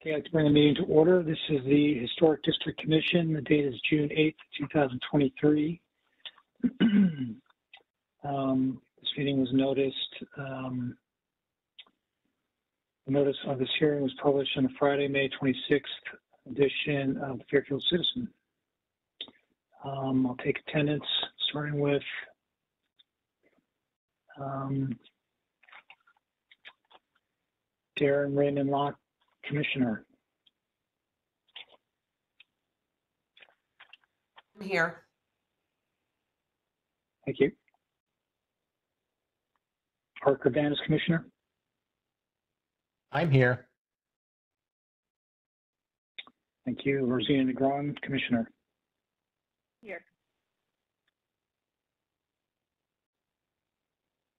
Okay, I'd like to bring the meeting to order. This is the Historic District Commission. The date is June 8th, 2023. Um, This meeting was noticed. um, The notice of this hearing was published on the Friday, May 26th edition of the Fairfield Citizen. Um, I'll take attendance, starting with um, Darren Raymond Locke, Commissioner. I'm here. Thank you. Art Urbanus, Commissioner. I'm here. Thank you. Rosina Negron, Commissioner. Here.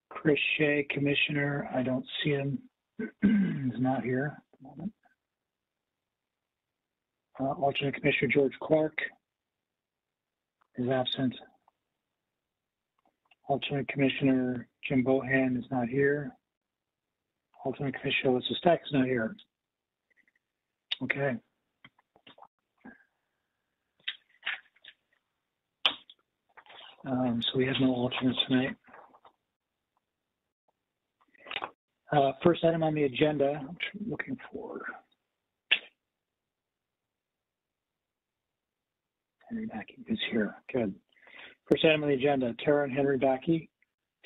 Chris Shea, Commissioner. I don't see him. He's not here at the moment. Uh, alternate Commissioner George Clark is absent. Alternate Commissioner Jim Bohan is not here. Alternate Commissioner Alyssa Stack is not here. Okay. Um, so we have no alternates tonight. Uh, first item on the agenda, I'm looking for. Henry Mackey is here. Good. First item on the agenda, Tara and Henry Backey,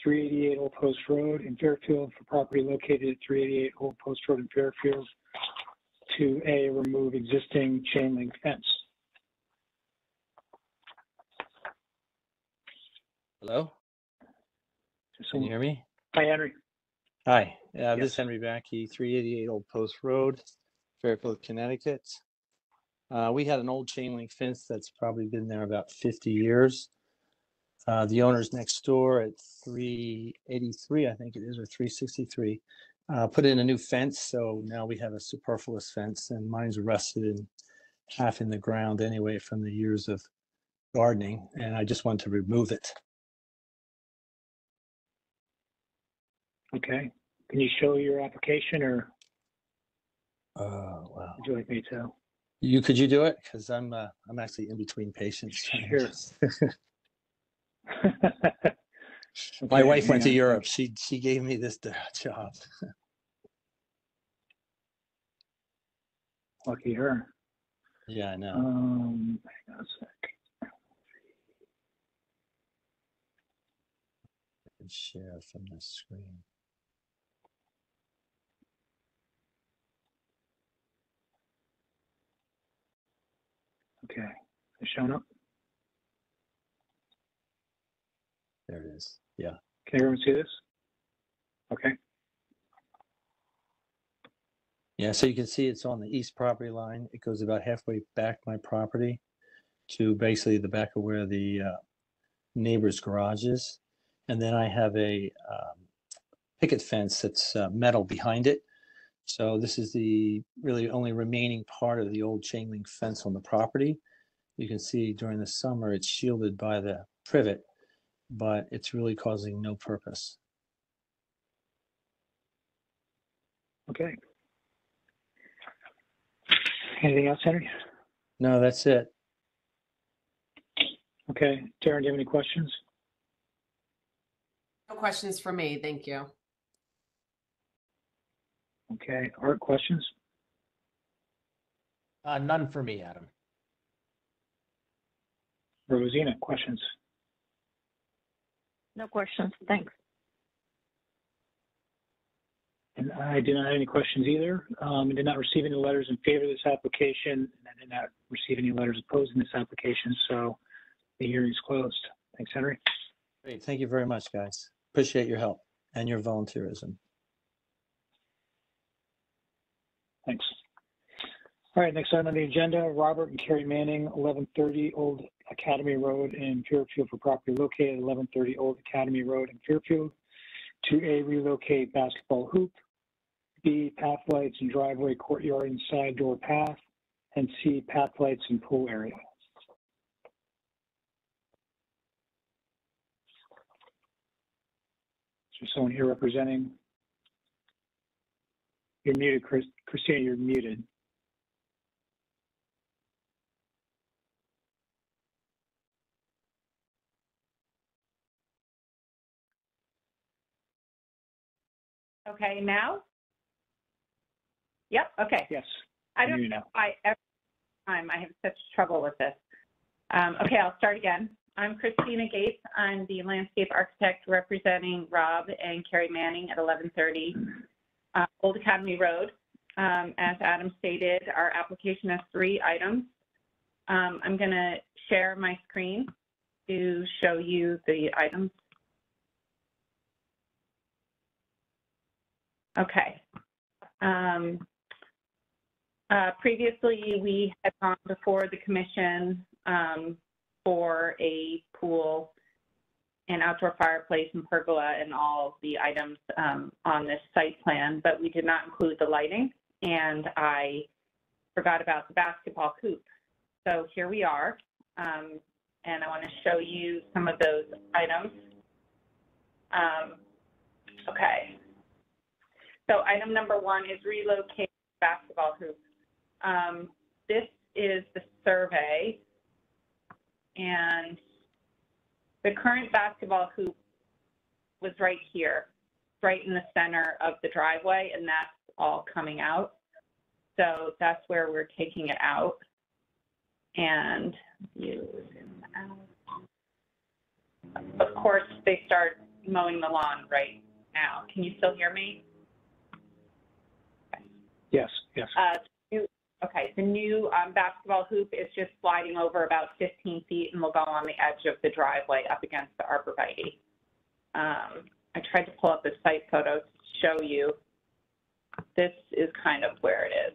388 Old Post Road in Fairfield for property located at 388 Old Post Road in Fairfield to A, remove existing chain link fence. Hello, can you hear me? Hi, Henry. Hi, uh, Yes. this is Henry Backey, 388 Old Post Road, Fairfield, Connecticut. Uh, we had an old chain link fence that's probably been there about 50 years. Uh, the owners next door at 383, I think it is, or 363, uh, put in a new fence. So now we have a superfluous fence and mine's rusted and half in the ground anyway from the years of gardening. And I just wanted to remove it. Okay. Can you show your application or Oh, wow. would you like me to? You could you do it? Because I'm uh, I'm actually in between patients. Sure. My wife went to. Europe. She she gave me this uh, job. Lucky her. Yeah, I know. Um, hang on a sec. Share from the screen. Okay. It's showing up. There it is. Yeah. Can everyone see this? Okay. Yeah. So you can see it's on the east property line. It goes about halfway back my property to basically the back of where the uh, neighbor's garage is, and then I have a um, picket fence that's uh, metal behind it. So this is the really only remaining part of the old chain link fence on the property. You can see during the summer it's shielded by the privet, but it's really causing no purpose. Okay. Anything else, Henry? No, that's it. Okay. Darren, do you have any questions? No questions for me. Thank you. Okay. Art, questions? Uh, none for me, Adam. Rosina, questions? No questions. Thanks. And I did not have any questions either. Um, I did not receive any letters in favor of this application. and I did not receive any letters opposing this application, so the hearing is closed. Thanks, Henry. Great. Thank you very much, guys. Appreciate your help and your volunteerism. Thanks. All right, next item on the agenda, Robert and Carrie Manning, 1130 Old Academy Road in Fairfield for property located at 1130 Old Academy Road in Fairfield to A, relocate basketball hoop, B, path lights and driveway courtyard and side door path, and C, path lights and pool area. Is there someone here representing? You're muted, Chris, Christina, you're muted. Okay, now? Yep, okay. Yes. I don't you know. why every time I have such trouble with this. Um, okay, I'll start again. I'm Christina Gates. I'm the landscape architect representing Rob and Carrie Manning at 1130 uh, Old Academy Road. Um, as Adam stated, our application has three items. Um, I'm going to share my screen to show you the items. Okay. Um, uh, Previously, we had gone before the commission um, for a pool, an outdoor fireplace and pergola and all of the items um, on this site plan, but we did not include the lighting, and I forgot about the basketball hoop. So here we are, um, and I want to show you some of those items. Um, Okay. So item number one is relocate basketball hoop. Um, this is the survey. And the current basketball hoop was right here, right in the center of the driveway, and that's all coming out. So that's where we're taking it out. And you, of course, they start mowing the lawn right now. Can you still hear me? Yes, yes. Uh, Okay, the new um, basketball hoop is just sliding over about 15 feet and will go on the edge of the driveway up against the arborvitae. Um, I tried to pull up the site photo to show you. This is kind of where it is.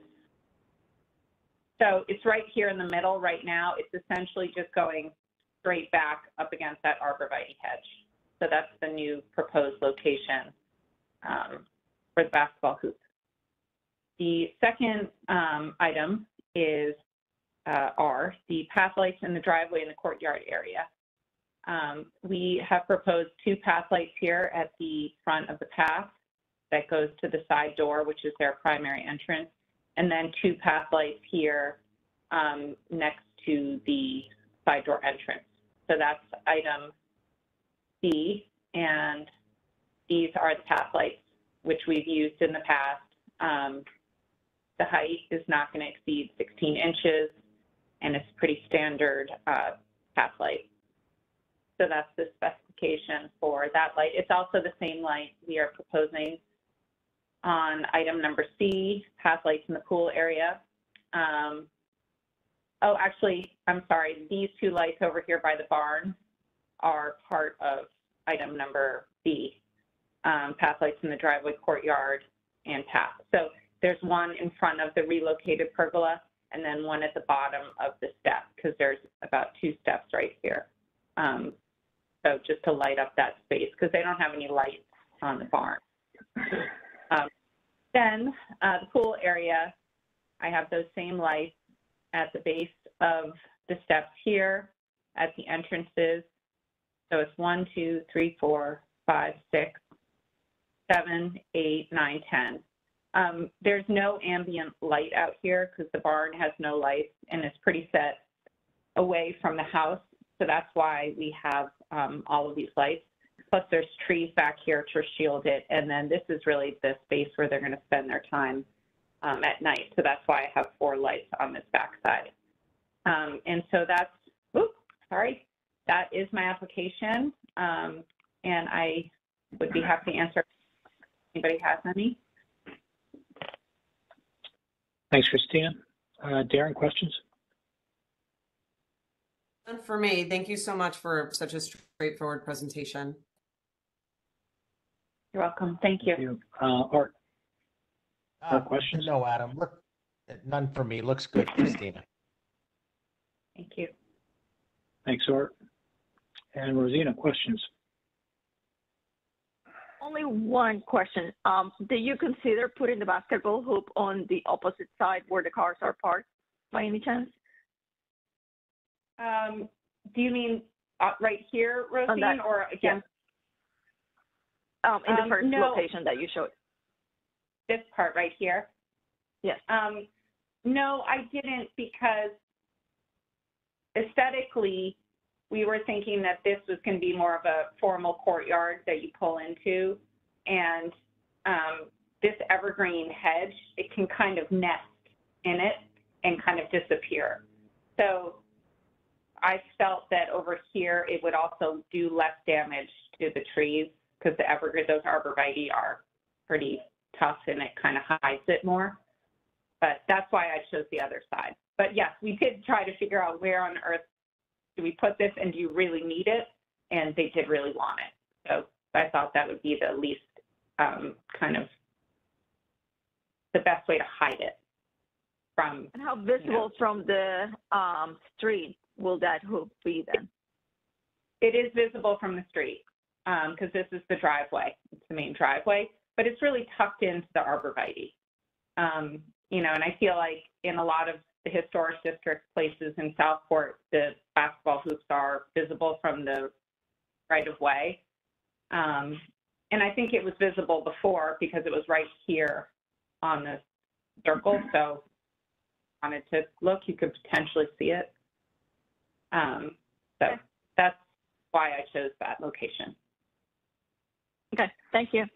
So it's right here in the middle right now. It's essentially just going straight back up against that arborvitae hedge. So that's the new proposed location um, for the basketball hoop. The second um, item is uh, the path lights in the driveway in the courtyard area. Um, we have proposed two path lights here at the front of the path that goes to the side door, which is their primary entrance, and then two path lights here um, next to the side door entrance. So that's item C, and these are the path lights, which we've used in the past. Um, the height is not going to exceed 16 inches, and it's pretty standard uh, path light. So that's the specification for that light. It's also the same light we are proposing on item number C, path lights in the pool area. Um, oh, actually, I'm sorry, these two lights over here by the barn are part of item number B, um, path lights in the driveway, courtyard, and path. So there's one in front of the relocated pergola and then one at the bottom of the step because there's about two steps right here. Um, so just to light up that space because they don't have any lights on the barn. Um, then uh, the pool area, I have those same lights at the base of the steps here at the entrances. So it's one, two, three, four, five, six, seven, eight, nine, ten. Um, there's no ambient light out here because the barn has no lights and it's pretty set away from the house. So that's why we have um, all of these lights. Plus there's trees back here to shield it. And then this is really the space where they're going to spend their time um, at night. So that's why I have four lights on this backside. Um, and so that's, oops, sorry, that is my application. Um, and I would be happy to answer if anybody has any. Thanks, Christina. Uh, Darren, questions? None for me. Thank you so much for such a straightforward presentation. You're welcome. Thank you. Uh, Art, No Uh, questions? No, Adam. Look, none for me. Looks good, Christina. Thank you. thanks, Art. And Rosina, questions? Only one question. Um, did you consider putting the basketball hoop on the opposite side where the cars are parked by any chance? Um, do you mean uh, right here, Rosine, that- or again, Um, in the first location that you showed? this part right here? Yes. Um, no, I didn't because aesthetically, we were thinking that this was going to be more of a formal courtyard that you pull into. And um, this evergreen hedge, it can kind of nest in it and kind of disappear. So I felt that over here, it would also do less damage to the trees because the evergreen, those arborvitae are pretty tough and it kind of hides it more. But that's why I chose the other side. But yes, we did try to figure out where on earth do we put this and do you really need it? And they did really want it. So I thought that would be the least um, kind of the best way to hide it from And how visible from the um, street will that hoop be then? It is visible from the street because this is the driveway. It's the main driveway, but it's really tucked into the arborvitae. Um, you know, and I feel like in a lot of the historic district places in Southport, the basketball hoops are visible from the right of way. Um, and I think it was visible before because it was right here on the circle. So wanted to look, you could potentially see it. Um, so Okay. that's why I chose that location. Okay, thank you.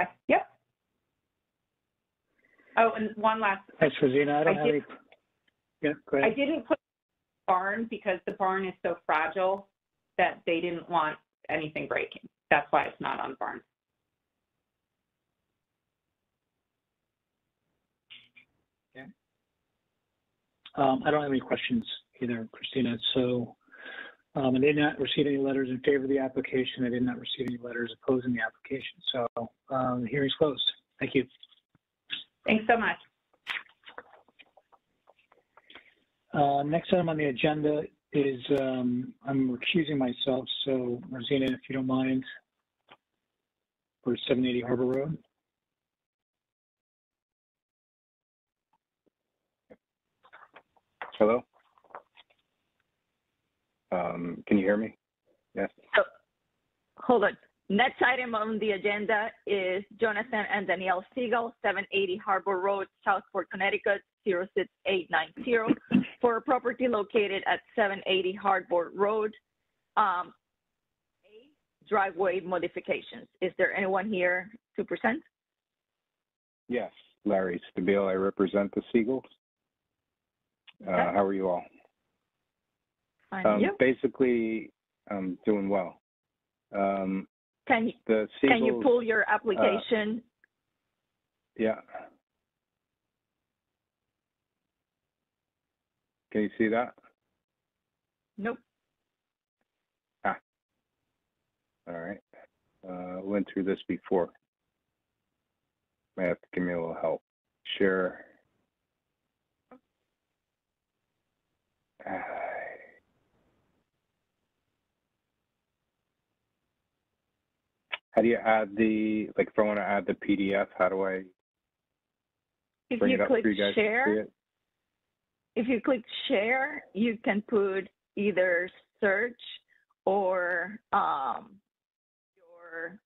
Okay, Yep. Oh, and one last, Thanks, Rosina. I don't I have any. Yeah, I didn't put barn because the barn is so fragile that they didn't want anything breaking. That's why it's not on barn. Um, I don't have any questions either, Christina. So um, I did not receive any letters in favor of the application. I did not receive any letters opposing the application. So um, the hearing's closed. Thank you. Thanks so much. Uh, Next item on the agenda is, um, I'm recusing myself, so Rosina, if you don't mind, for 780 Harbor Road. Hello? Um, can you hear me? Yes. Hold on. Next item on the agenda is Jonathan and Danielle Siegel, 780 Harbor Road, Southport, Connecticut, 06890, for a property located at 780 Harbor Road. Um, Driveway modifications. Is there anyone here to present? Yes, Larry Stabile. I represent the Siegels. Uh, Okay. how are you all? Fine. Um, You? basically, I'm doing well. Um, Can you, the Siegels. can you pull your application? Yeah. Can you see that? Nope. Ah. All right. Uh, went through this before. May have to give me a little help. Share. Ah. How do you add the, like, if I want to add the PDF, how do I If bring you it up click for you guys share. To see it? if you click share, you can put either search or um, your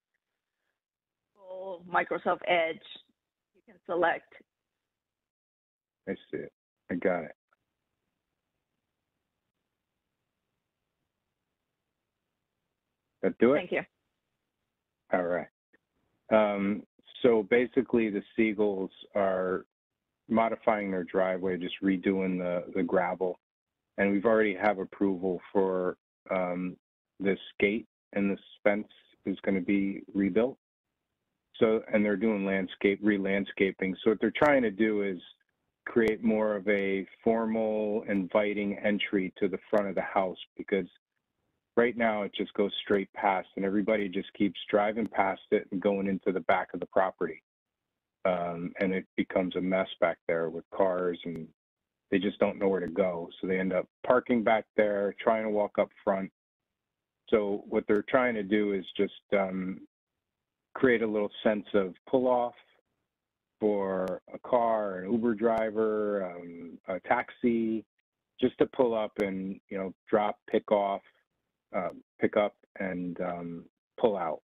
full Microsoft Edge. You can select. I see it. I got it. That do it? Thank you. All right. Um, so basically, the Siegels are modifying their driveway, just redoing the, the gravel. And we've already have approval for um, this gate and this fence is going to be rebuilt. So, and they're doing landscape, re-landscaping. So what they're trying to do is create more of a formal, inviting entry to the front of the house because right now it just goes straight past and everybody just keeps driving past it and going into the back of the property. Um, and it becomes a mess back there with cars and they just don't know where to go. So they end up parking back there, trying to walk up front. So what they're trying to do is just um, create a little sense of pull off for a car, an Uber driver, um, a taxi, just to pull up and you know drop, pick off, uh, pick up, and um, pull out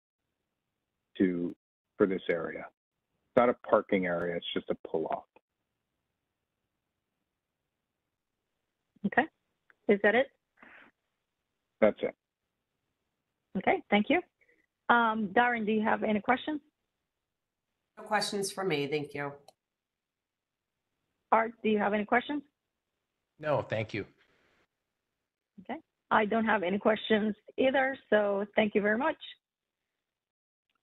to for this area. It's not a parking area; it's just a pull off. Okay. Is that it? That's it. Okay. Thank you. Um, Darren, do you have any questions? No questions for me, thank you. Art, do you have any questions? No, thank you. Okay, I don't have any questions either, so thank you very much.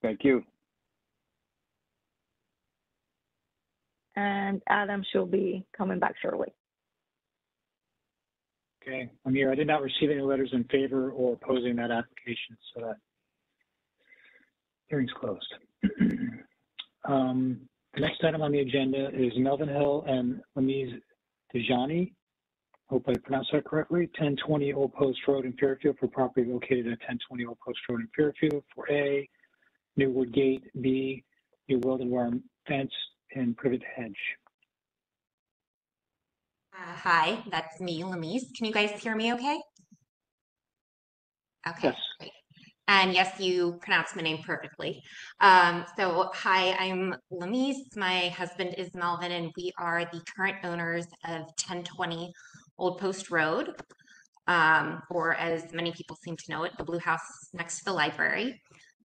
Thank you. And Adam should be coming back shortly. Okay, I'm here. I did not receive any letters in favor or opposing that application, so that hearing's closed. Um, The next item on the agenda is Melvin Hill and Lamise Dajani. Hope I pronounced that correctly. 1020 Old Post Road in Fairfield for property located at 1020 Old Post Road in Fairfield for A, new wood gate, B, new welded wire fence, and privet hedge. Uh, hi, that's me, Lamise. Can you guys hear me okay? Okay, Yes. great. And yes, you pronounced my name perfectly. Um, so hi, I'm Lamise. My husband is Melvin, and we are the current owners of 1020 Old Post Road, um, or as many people seem to know it, the blue house next to the library.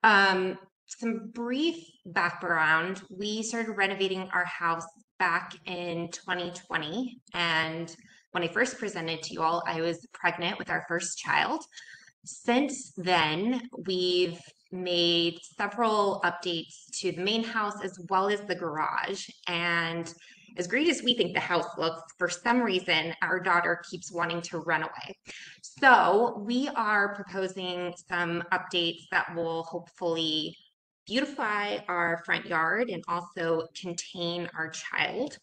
Um, some brief background. We started renovating our house back in 2020. And when I first presented to you all, I was pregnant with our first child. Since then, we've made several updates to the main house as well as the garage. And as great as we think the house looks, for some reason, our daughter keeps wanting to run away. So we are proposing some updates that will hopefully beautify our front yard and also contain our child.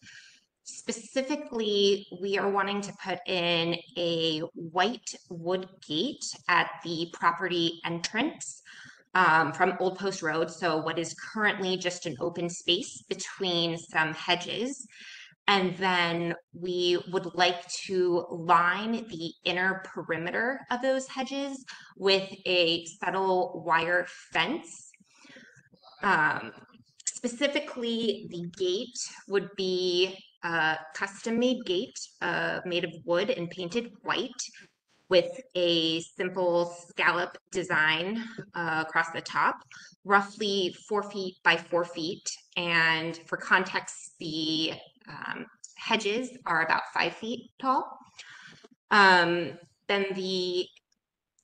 Specifically, we are wanting to put in a white wood gate at the property entrance um, from Old Post Road. So what is currently just an open space between some hedges. And then we would like to line the inner perimeter of those hedges with a subtle wire fence um, specifically, the gate would be a custom-made gate uh, made of wood and painted white with a simple scallop design uh, across the top, roughly four feet by four feet. And for context, the um, hedges are about five feet tall. Um, then the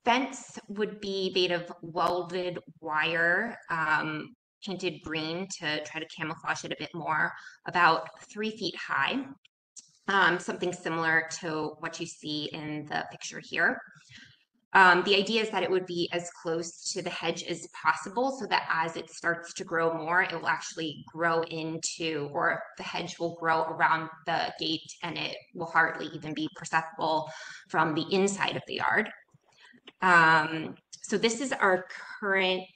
fence would be made of welded wire, um, painted green to try to camouflage it a bit more, about three feet high. Um, something similar to what you see in the picture here. Um, the idea is that it would be as close to the hedge as possible so that as it starts to grow more, it will actually grow into, or the hedge will grow around the gate and it will hardly even be perceptible from the inside of the yard. Um, so this is our current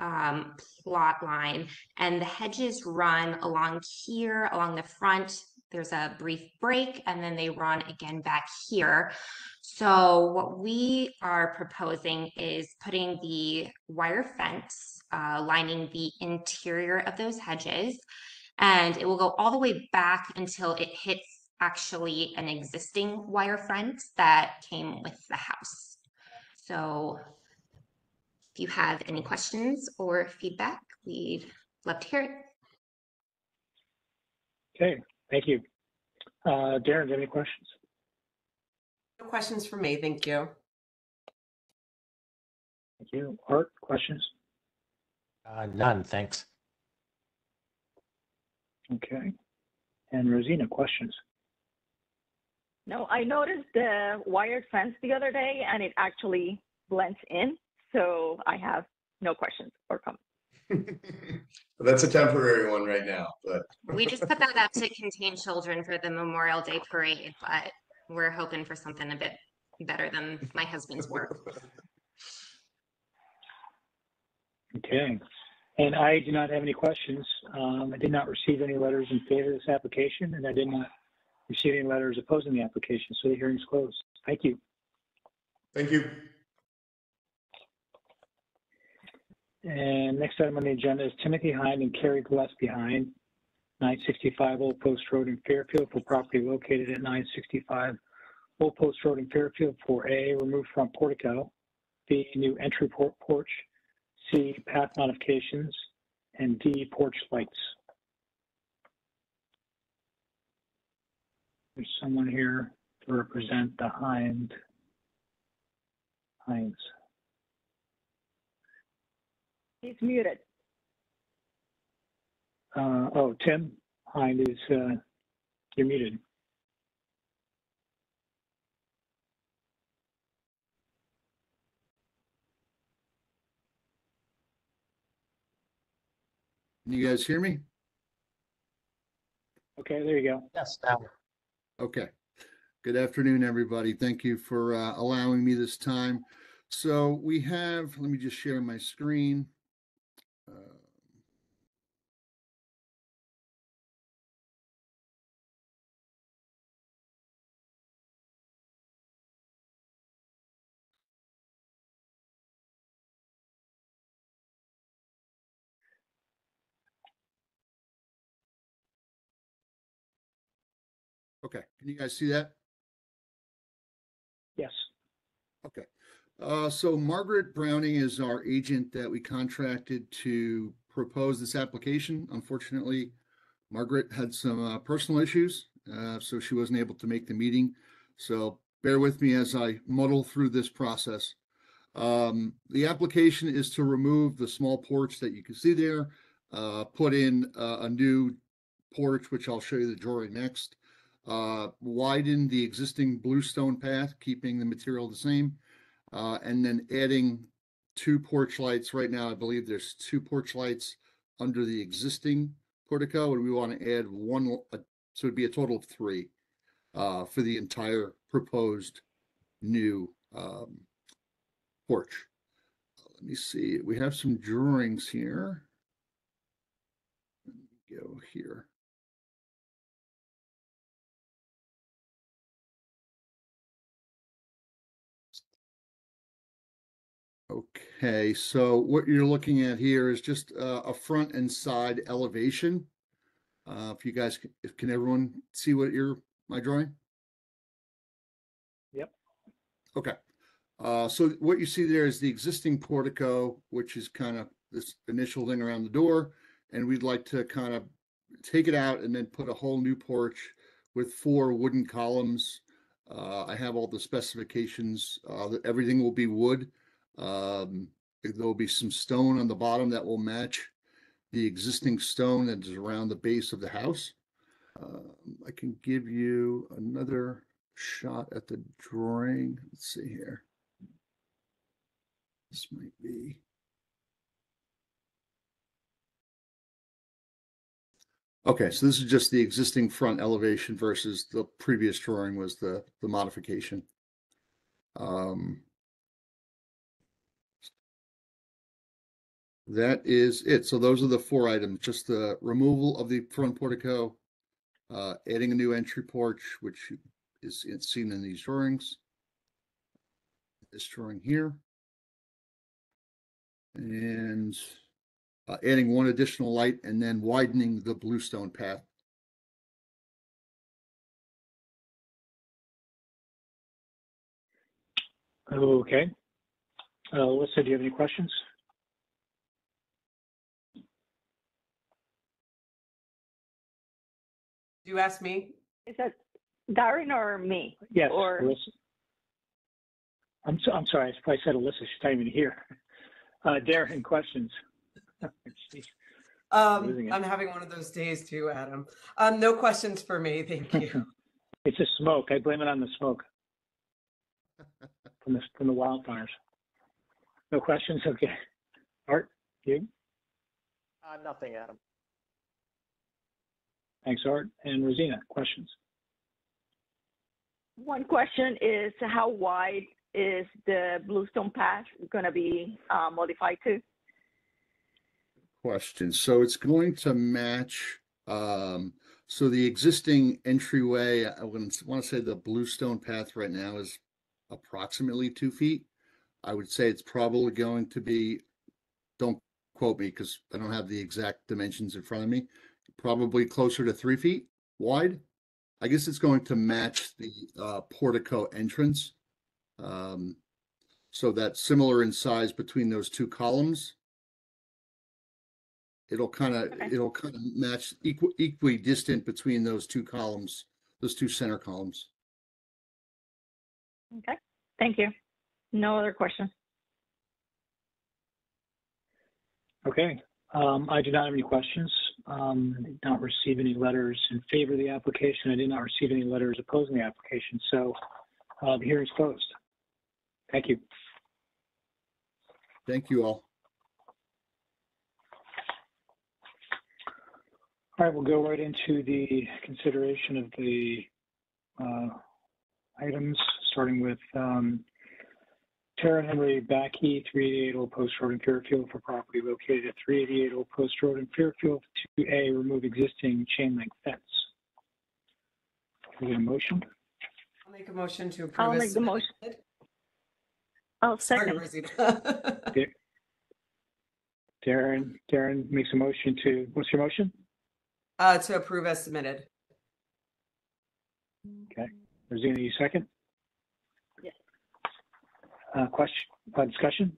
um, plot line and the hedges run along here, along the front. There's a brief break and then they run again back here. So what we are proposing is putting the wire fence uh, lining the interior of those hedges and it will go all the way back until it hits actually an existing wire fence that came with the house. So you have any questions or feedback, we'd love to hear it. Okay, thank you. Uh, Darren, do you have any questions? No questions for me, thank you. Thank you. Art, questions? Uh, none, thanks. Okay. And Rosina, questions? No, I noticed the wired fence the other day and it actually blends in. So I have no questions or comments. That's a temporary one right now, but We just put that up to contain children for the Memorial Day parade, but we're hoping for something a bit better than my husband's work. Okay. And I do not have any questions. Um, I did not receive any letters in favor of this application, and I did not receive any letters opposing the application, so the hearing's closed. Thank you. thank you. And next item on the agenda is Timothy Hine and Carrie Gillespie Hind, 965 Old Post Road in Fairfield for property located at 965 Old Post Road in Fairfield for A, remove front portico, B, new entry port porch, C, path modifications, and D, porch lights. There's someone here to represent the Hind, Hines. He's muted. Uh, oh, Tim Hind is, uh, you're muted. Can you guys hear me? Okay, there you go. Yes, now. Okay. Good afternoon, everybody. Thank you for uh, allowing me this time. So we have, let me just share my screen. Uh, Okay, can you guys see that? Yes. Okay. Uh, so Margaret Browning is our agent that we contracted to propose this application. Unfortunately, Margaret had some uh, personal issues, uh, so she wasn't able to make the meeting. So bear with me as I muddle through this process. Um, the application is to remove the small porch that you can see there, uh, put in uh, a new porch, which I'll show you the drawing next. Widen the existing bluestone path, keeping the material the same. Uh, and then adding two porch lights. Right now, I believe there's two porch lights under the existing portico, and we want to add one, uh, so it'd be a total of three uh, for the entire proposed new um, porch. Let me see. We have some drawings here. Let me go here. Okay, so what you're looking at here is just uh, a front and side elevation. Uh, if you guys, c- if, can everyone see what you're, my drawing? Yep. Okay, uh, so what you see there is the existing portico, which is kind of this initial thing around the door. And we'd like to kind of take it out and then put a whole new porch with four wooden columns. Uh, I have all the specifications, uh, that everything will be wood. Um, there'll be some stone on the bottom that will match the existing stone that is around the base of the house. Um, I can give you another shot at the drawing. Let's see here. This might be. Okay, so this is just the existing front elevation versus the previous drawing was the, the modification. Um, That is it. So those are the four items, just the removal of the front portico, uh, adding a new entry porch, which is seen in these drawings. This drawing here. And uh, adding one additional light and then widening the bluestone path. Okay. Uh, Alyssa, do you have any questions? You asked me? Is that Darren or me? Yes, Or- Alyssa. I'm, so, I'm sorry, I probably said Alyssa, she's not even here. Uh, Darren, questions? Um. I'm having one of those days too, Adam. Um, no questions for me, thank you. It's the smoke. I blame it on the smoke from the, from the wildfires. No questions? Okay. Art, you? Uh, nothing, Adam. Thanks, Art. And Rosina, questions? One question is how wide is the Bluestone Path going to be uh, modified to? question. So it's going to match, um, so the existing entryway, I want to say the bluestone path right now is approximately two feet. I would say it's probably going to be, don't quote me because I don't have the exact dimensions in front of me, probably closer to three feet wide. I guess it's going to match the uh, portico entrance. Um, so that's similar in size between those two columns. It'll kind of, Okay. it'll kind of match equal, equally distant between those two columns those two center columns. Okay, thank you. No other questions. Okay, um, I do not have any questions. Um, I did not receive any letters in favor of the application. I did not receive any letters opposing the application, so, uh, the hearing's closed. Thank you. Thank you all. All right, we'll go right into the consideration of the uh, items, starting with um, Tara Henry Backey, 388 Old Post Road in Fairfield for property located at 388 Old Post Road in Fairfield to A, remove existing chain link fence. Is there a motion? I'll make a motion to approve. I'll as make the motion. submitted. I'll Sorry, second. Rosita. Darren, Darren makes a motion to, what's your motion? Uh, to approve as submitted. Okay. Rosina, you second? Uh, question, uh, discussion?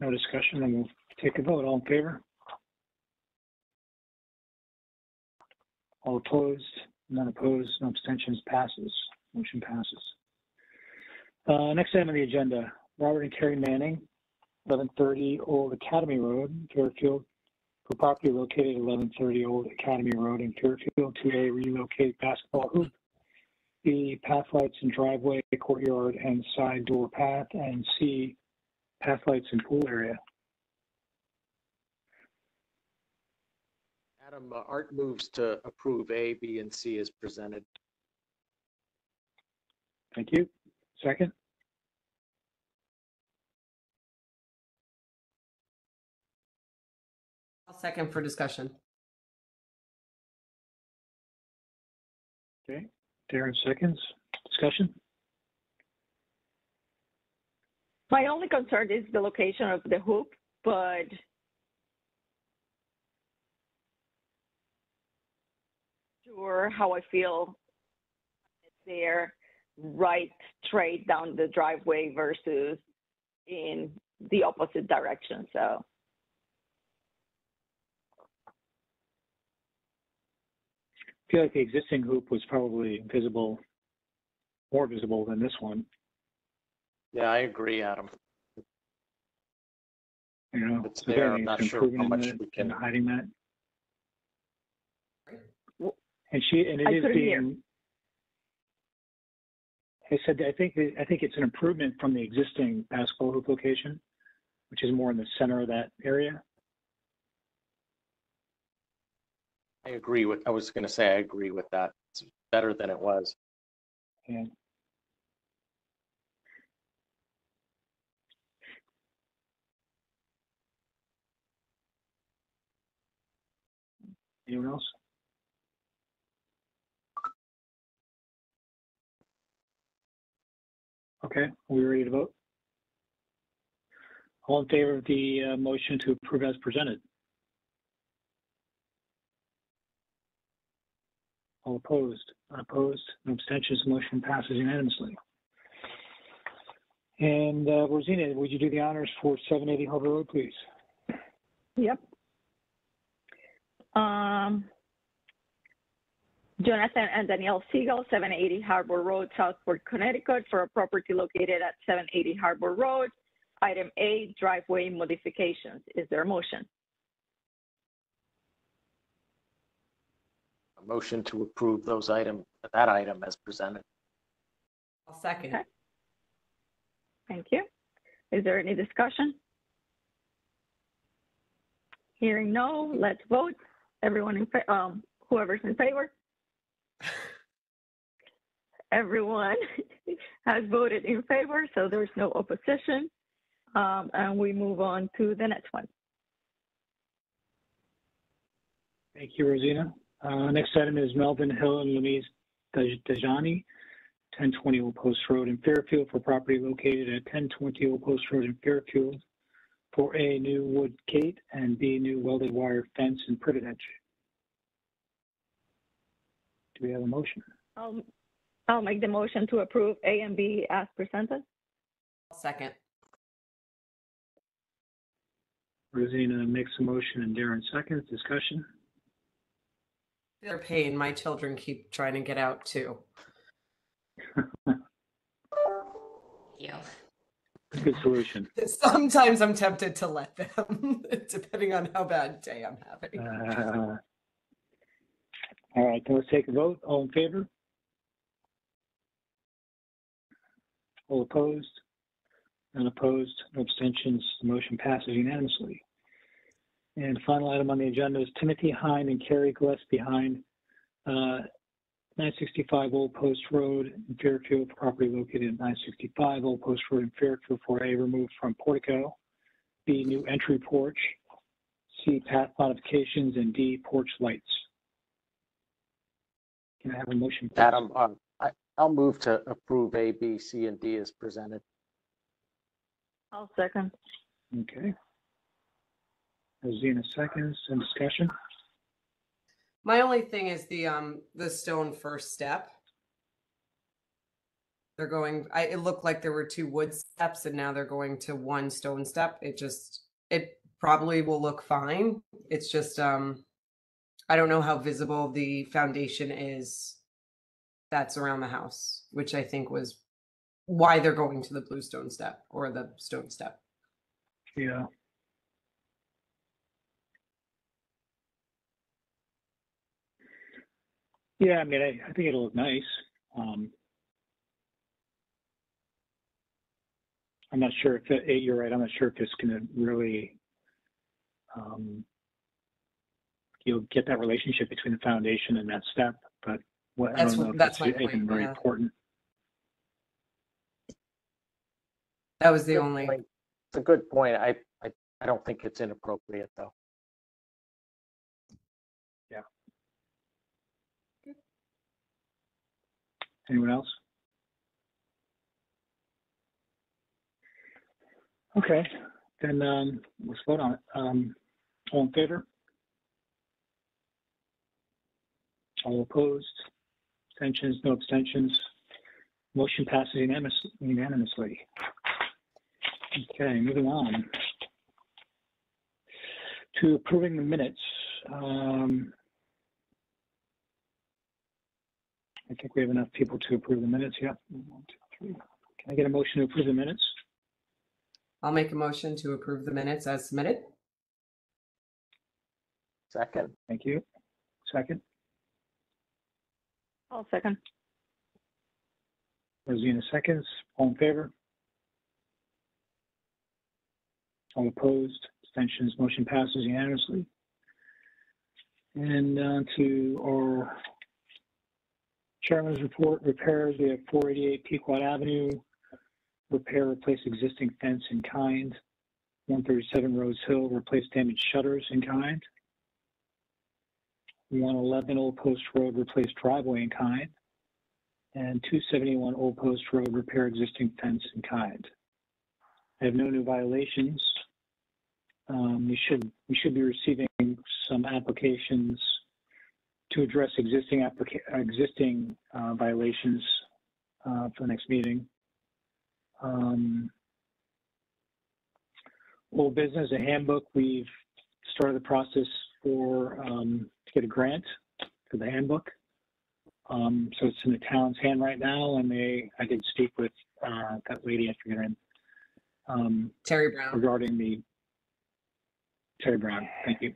No discussion, then we'll take a vote. All in favor? All opposed? None opposed, no abstentions, passes. Motion passes. Uh, next item on the agenda, Robert and Carrie Manning, 1130 Old Academy Road, Fairfield, for property located 1130 Old Academy Road in Fairfield to a relocate basketball hoop, B, path lights and driveway, courtyard, and side door path, and C, path lights and pool area. Adam, uh, Art moves to approve A, B, and C as presented. Thank you. Second? I'll second for discussion. Darren seconds. Discussion? My only concern is the location of the hoop, but sure how I feel there, right straight down the driveway versus in the opposite direction, so. I feel like the existing hoop was probably visible, more visible than this one, Yeah, I agree, Adam. you know? It's Is there there, I'm any not sure how in much it, we in can- Hiding that? W- And she, and it I is couldn't hear. being. I said, I think, that- I think it's an improvement from the existing basketball hoop location, which is more in the center of that area. I agree with, I was gonna say, I agree with that. It's better than it was. And anyone else? Okay, are we ready to vote? All in favor of the uh, motion to approve as presented? All opposed? Unopposed? No abstentions? Motion passes unanimously. And uh, Rosina, would you do the honors for 780 Harbor Road, please? Yep. Um, Jonathan and Danielle Siegel, 780 Harbor Road, Southport, Connecticut, for a property located at 780 Harbor Road. Item A, driveway modifications. Is there a motion? Motion to approve those item, that item as presented. I'll second. Okay. Thank you. Is there any discussion? Hearing no, let's vote. Everyone in, fa- um, whoever's in favor? Everyone has voted in favor, so there's no opposition. Um, and we move on to the next one. Thank you, Rosina. Uh, Next item is Melvin Hill and Louise Daj- Dajani, 1020 Old Post Road in Fairfield for property located at 1020 Old Post Road in Fairfield for A, new wood gate, and B, new welded wire fence and privet edge. Do we have a motion? I'll, I'll make the motion to approve A and B as presented. I'll second. Rosina makes a motion and Darren seconds. Discussion? Their pain, my children keep trying to get out too. You. Good solution. Sometimes I'm tempted to let them, depending on how bad day I'm having. Uh, All right, then let's take a vote. All in favor? All opposed? None opposed, no abstentions. The motion passes unanimously. And final item on the agenda is Timothy Hine and Carrie Gillespie Hine, uh, 965 Old Post Road in Fairfield, property located at 965 Old Post Road in Fairfield, 4A, removed from portico. B, new entry porch. C, path modifications, and D, porch lights. Can I have a motion? please? Adam, uh, I, I'll move to approve A, B, C, and D as presented. I'll second. Okay. Rosina seconds, some discussion? My only thing is the um the stone first step. They're going, I, it looked like there were two wood steps and now they're going to one stone step. It just, it probably will look fine. It's just, um, I don't know how visible the foundation is that's around the house, which I think was why they're going to the blue stone step or the stone step. Yeah. Yeah, I mean, I, I think it'll look nice. Um, I'm not sure if, it- eh, you're right, I'm not sure if it's gonna really, um, you'll get that relationship between the foundation and that step, but what, I That's don't know what- if that's that's my point, very yeah. important. That was the Good only, point. It's a good point. I, I, I don't think it's inappropriate, though. Anyone else? Okay, then, um, let's vote on it. Um, all in favor? All opposed? Abstentions, no abstentions? Motion passes unanimous- unanimously. Okay, moving on. To approving the minutes. Um, I think we have enough people to approve the minutes. Yep. One, two, three. Can I get a motion to approve the minutes? I'll make a motion to approve the minutes as submitted. Second, Thank you. Second, I'll second. Rosina seconds. All in favor? All opposed? Abstentions? Motion passes unanimously. And on to our chairman's report, repairs. We have 488 Pequot Avenue. Repair, replace existing fence in kind. 137 Rose Hill, replace damaged shutters in kind. 111 Old Post Road, replace driveway in kind. And 271 Old Post Road, repair existing fence in kind. I have no new violations. Um, we should, we should be receiving some applications to address existing applica, existing, uh, violations, uh, for the next meeting. Um, old business, a handbook, we've started the process for, um, to get a grant for the handbook. Um, so it's in the town's hand right now, and they, I did speak with, uh, that lady, I forget her name, um, Terry Brown. regarding the, Terry Brown, thank you.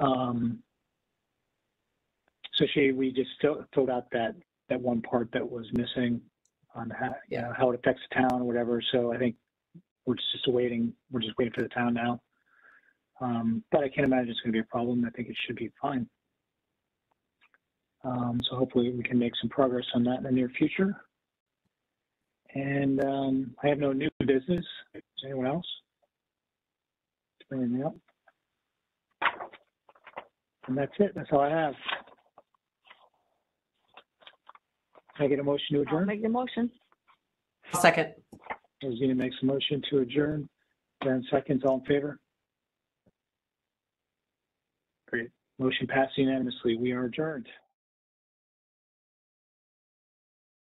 Um, so she, we just fill- filled out that, that one part that was missing on how, you know, how it affects the town or whatever, so I think we're just waiting, we're just waiting for the town now. Um, but I can't imagine it's gonna be a problem, I think it should be fine. Um, so hopefully we can make some progress on that in the near future. And, um, I have no new business, Does anyone else? Anything else? And that's it, that's all I have. Can I get a motion to I'll adjourn? make the motion. Second. Rosina makes a motion to adjourn. Darren seconds, all in favor? Great. Motion passed unanimously. We are adjourned.